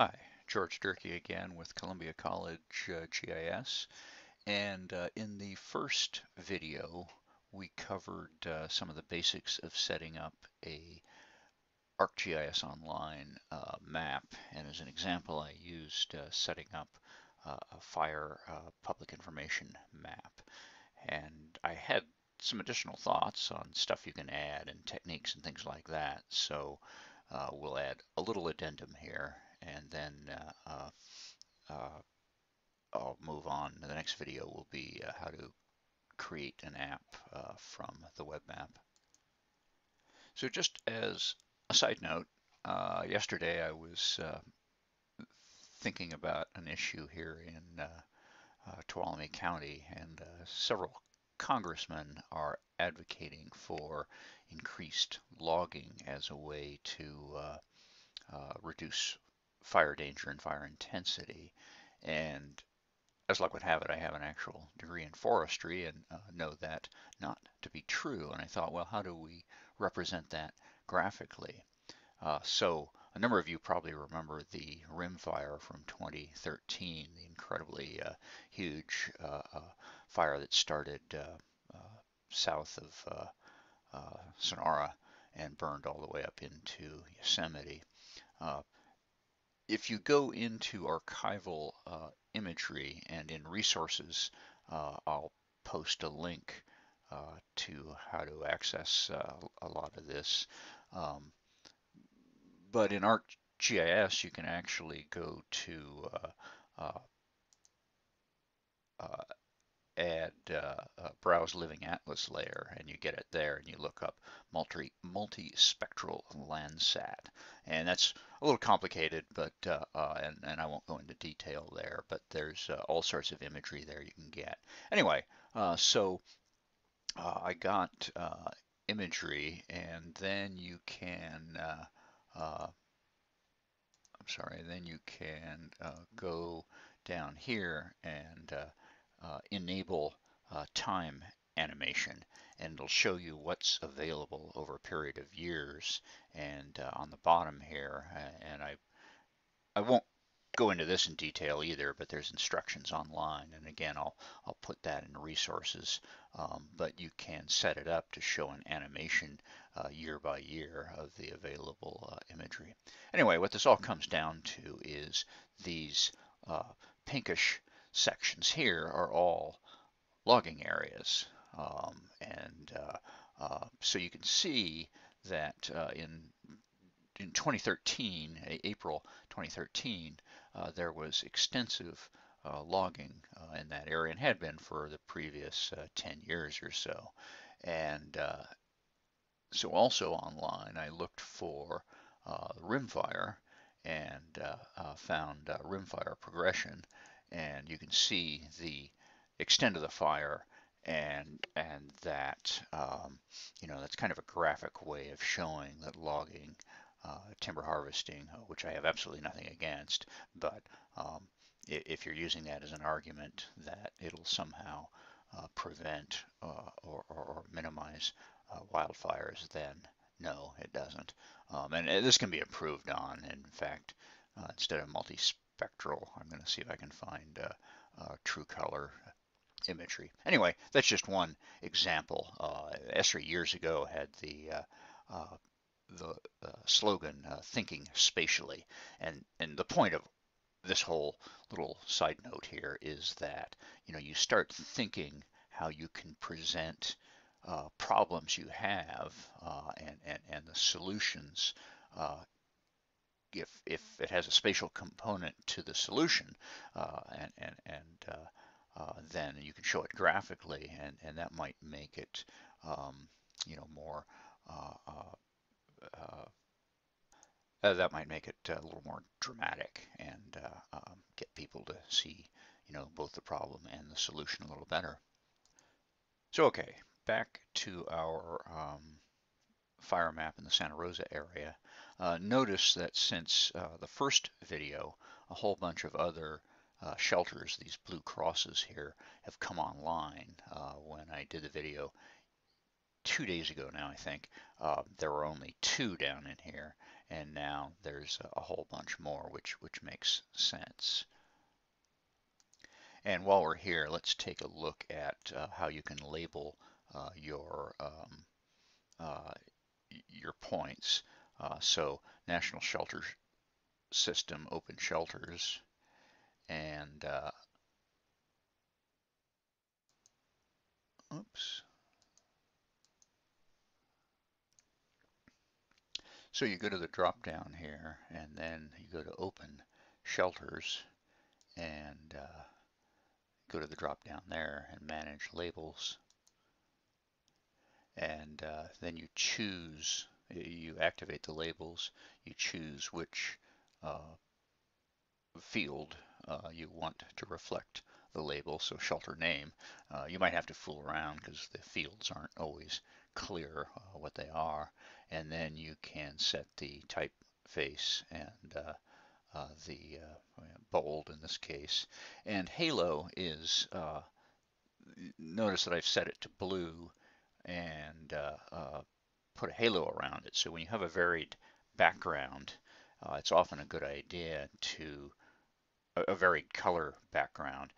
Hi, George Durkee again with Columbia College uh, GIS. And uh, in the first video, we covered uh, some of the basics of setting up a ArcGIS Online uh, map. And as an example, I used uh, setting up uh, a fire public information map. And I had some additional thoughts on stuff you can add and techniques and things like that. So we'll add a little addendum here and then uh, uh, uh, I'll move on. The next video will be how to create an app from the web map. So just as a side note, uh, yesterday I was uh, thinking about an issue here in uh, Tuolumne County and several congressmen are advocating for increased logging as a way to reduce fire danger and fire intensity. And as luck would have it, I have an actual degree in forestry and uh, know that not to be true. And I thought, well, how do we represent that graphically? Uh, so a number of you probably remember the rim fire from 2013, the incredibly uh, huge uh, uh, fire that started uh, south of Sonora and burned all the way up into Yosemite if you go into archival uh, imagery and in resources, uh, I'll post a link uh, to how to access uh, a lot of this. Um, but in ArcGIS, you can actually go to uh, uh, add browse living atlas layer and you get it there and you look up multi multi-spectral landsat and that's a little complicated, but uh, uh, and, and I won't go into detail there, but there's uh, all sorts of imagery there you can get. Anyway, uh, so uh, I got uh, imagery, and then you can, I'm sorry, then you can go down here and enable time animation and it'll show you what's available over a period of years and uh, on the bottom here and I I won't go into this in detail either but there's instructions online and again I'll I'll put that in resources um, but you can set it up to show an animation uh, year by year of the available uh, imagery. Anyway what this all comes down to is these uh, pinkish sections here are all logging areas um, and uh, uh, so you can see that uh, in in 2013, April 2013, uh, there was extensive uh, logging uh, in that area and had been for the previous 10 years or so. And so also online, I looked for rimfire and found rimfire progression. And you can see the extent of the fire and and that um, you know that's kind of a graphic way of showing that logging, uh, timber harvesting, uh, which I have absolutely nothing against, but um, if you're using that as an argument that it'll somehow uh, prevent uh, or, or, or, minimize uh, wildfires, then no, it doesn't. Um, and this can be improved on. In fact, uh, instead of multispectral, I'm going to see if I can find true color imagery. Anyway, that's just one example. Uh, Esri years ago had the uh, uh, the uh, slogan uh, "Thinking Spatially," and and the point of this whole little side note here is that you know you start thinking how you can present uh, problems you have and, and and the solutions if if it has a spatial component to the solution and and and uh, then you can show it graphically and, and that might make it um, you know more uh, uh, uh, that might make it a little more dramatic and um, get people to see you know both the problem and the solution a little better. So okay, back to our um, fire map in the Santa Rosa area. Uh, notice that since uh, the first video, a whole bunch of other uh, shelters, these blue crosses here, have come online. Uh, when I did the video two days ago now, I think, uh, there were only two down in here. and now there's a whole bunch more, which, which makes sense. And while we're here, let's take a look at uh, how you can label your um, your points. Uh, so National Shelter System Open Shelters and uh, oops. So you go to the drop down here and then you go to open shelters and uh, go to the drop down there and manage labels and uh, then you choose you activate the labels you choose which uh, field uh, you want to reflect the label so shelter name uh, you might have to fool around because the fields aren't always clear uh, what they are and then you can set the typeface and uh, uh, the uh, bold in this case. And halo is, uh, notice that I've set it to blue and uh, uh, put a halo around it. So when you have a varied background, uh, it's often a good idea to, a, a, varied color background,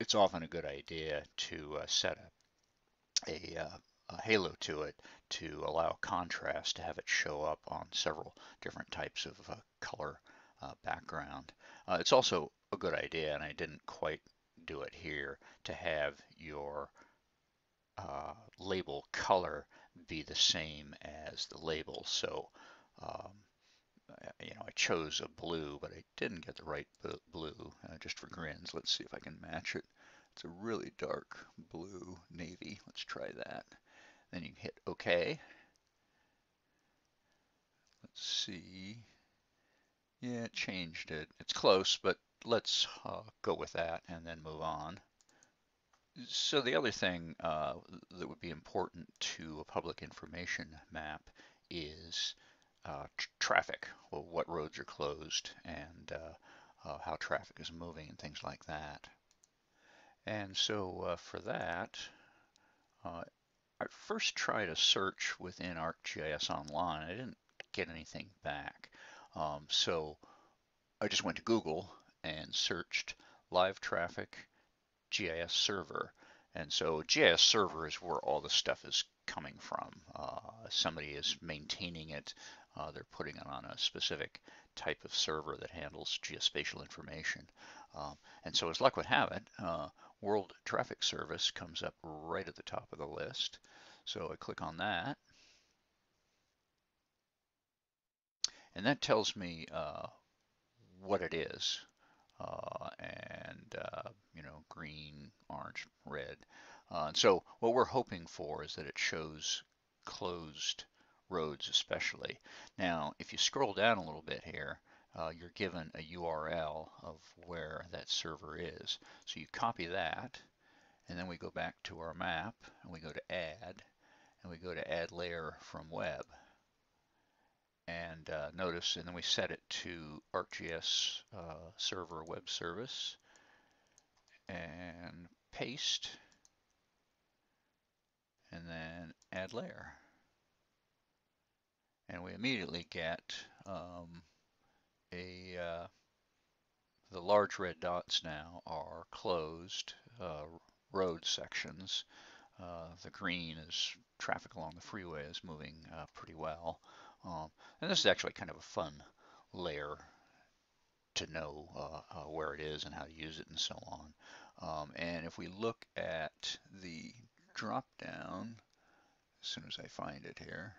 it's often a good idea to set a, a, a halo to it to allow contrast to have it show up on several different types of color uh, background. Uh, it's also a good idea, and I didn't quite do it here, to have your uh, label color be the same as the label. So, um, you know, I chose a blue, but I didn't get the right blue, uh, just for grins. Let's see if I can match it. It's a really dark blue navy. Let's try that. Then you hit OK. Let's see. Yeah, it changed it. It's close, but let's uh, go with that and then move on. So the other thing uh, that would be important to a public information map is uh, tr traffic, well, what roads are closed and uh, uh, how traffic is moving and things like that. And so uh, for that, I first tried a search within ArcGIS Online. I didn't get anything back. Um, so I just went to Google and searched live traffic GIS server. And so GIS server is where all the stuff is coming from. Uh, somebody is maintaining it. Uh, they're putting it on a specific type of server that handles geospatial information. Um, and so as luck would have it, uh, World Traffic Service comes up right at the top of the list. So I click on that. And that tells me uh, what it is. Uh, and, uh, you know, green, orange, red. Uh, and so what we're hoping for is that it shows closed roads especially. Now, if you scroll down a little bit here, uh, you're given a URL of where that server is. So you copy that, and then we go back to our map, and we go to Add, and we go to Add Layer from Web and uh, notice, and then we set it to ArcGIS uh, server web service and paste and then add layer. And we immediately get um, a, uh, the large red dots now are closed uh, road sections. Uh, the green is traffic along the freeway is moving uh, pretty well. Um, and this is actually kind of a fun layer to know uh, uh, where it is and how to use it and so on. Um, and if we look at the drop down, as soon as I find it here,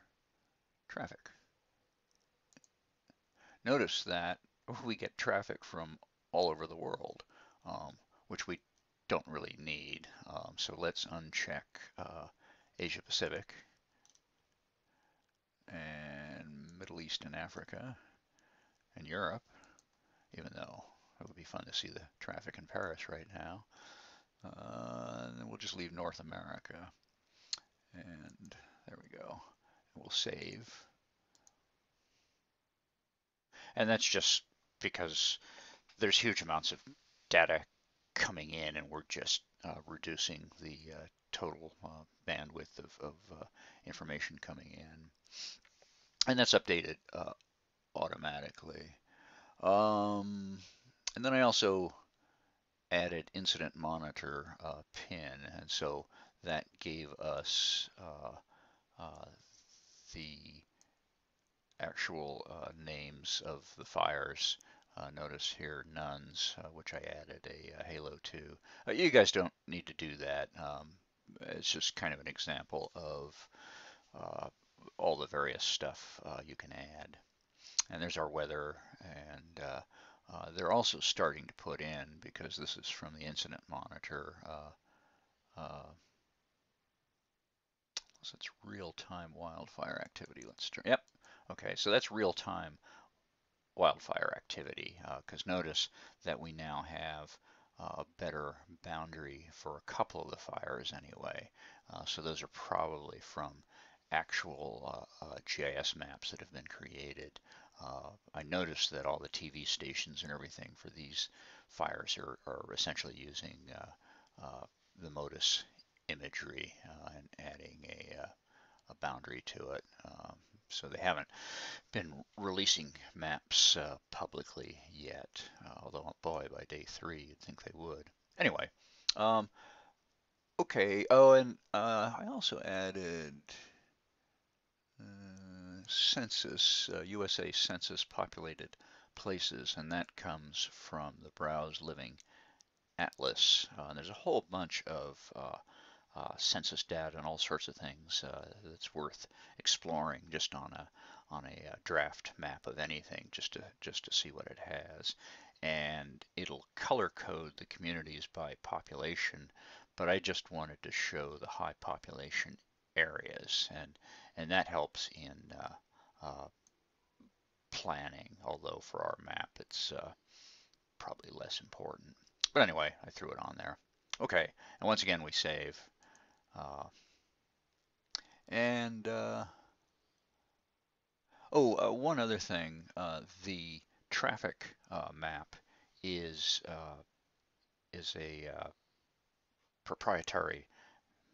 traffic. Notice that we get traffic from all over the world, um, which we don't really need. Um, so let's uncheck uh, Asia Pacific and Middle East and Africa and Europe, even though it would be fun to see the traffic in Paris right now. Uh, and we'll just leave North America. And there we go. we'll save. And that's just because there's huge amounts of data coming in and we're just uh, reducing the uh, total uh, bandwidth of, of uh, information coming in. And that's updated uh, automatically. Um, and then I also added incident monitor uh, pin, and so that gave us uh, uh, the actual uh, names of the fires. Notice here nuns, which I added a, a halo to. you guys don't need to do that. Um, it's just kind of an example of all the various stuff you can add. And there's our weather and uh, they're also starting to put in, because this is from the incident monitor, uh, uh, so it's real-time wildfire activity. Let's turn, yep, okay, so that's real-time wildfire activity, because uh, notice that we now have a better boundary for a couple of the fires anyway. Uh, so those are probably from actual uh, GIS maps that have been created uh, I noticed that all the TV stations and everything for these fires are, are essentially using uh, uh, the MODIS imagery uh, and adding a, uh, a, boundary to it. Um, so they haven't been releasing maps uh, publicly yet, although boy, by day three, you'd think they would. Anyway, um, okay. Oh, and I also added census, uh, USA Census populated places, and that comes from the Browse Living Atlas. Uh, there's a whole bunch of uh, uh census data and all sorts of things uh, that's worth exploring just on a on a draft map of anything, just to just to see what it has. And it'll color code the communities by population, but I just wanted to show the high population areas, and and that helps in uh, uh, planning. Although for our map, it's uh, probably less important. But anyway, I threw it on there. Okay, and once again we save. Uh, and uh, oh, uh, one other thing: the traffic map is is a proprietary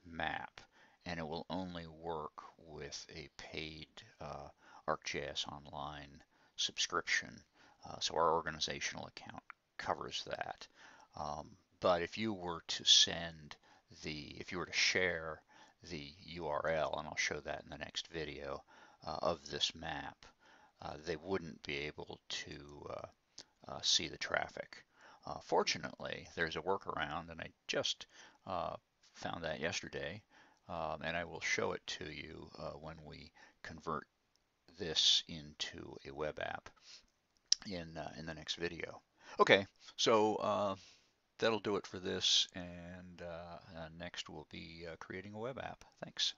map and it will only work with a paid uh, ArcGIS Online subscription. Uh, so our organizational account covers that. Um, but if you were to send the, if you were to share the URL, and I'll show that in the next video, uh, of this map, uh, they wouldn't be able to uh, uh, see the traffic. fortunately, there's a workaround, and I just found that yesterday um, and I will show it to you uh, when we convert this into a web app in, uh, in the next video. Okay, so uh, that'll do it for this, and uh, uh, next we'll be uh, creating a web app. Thanks.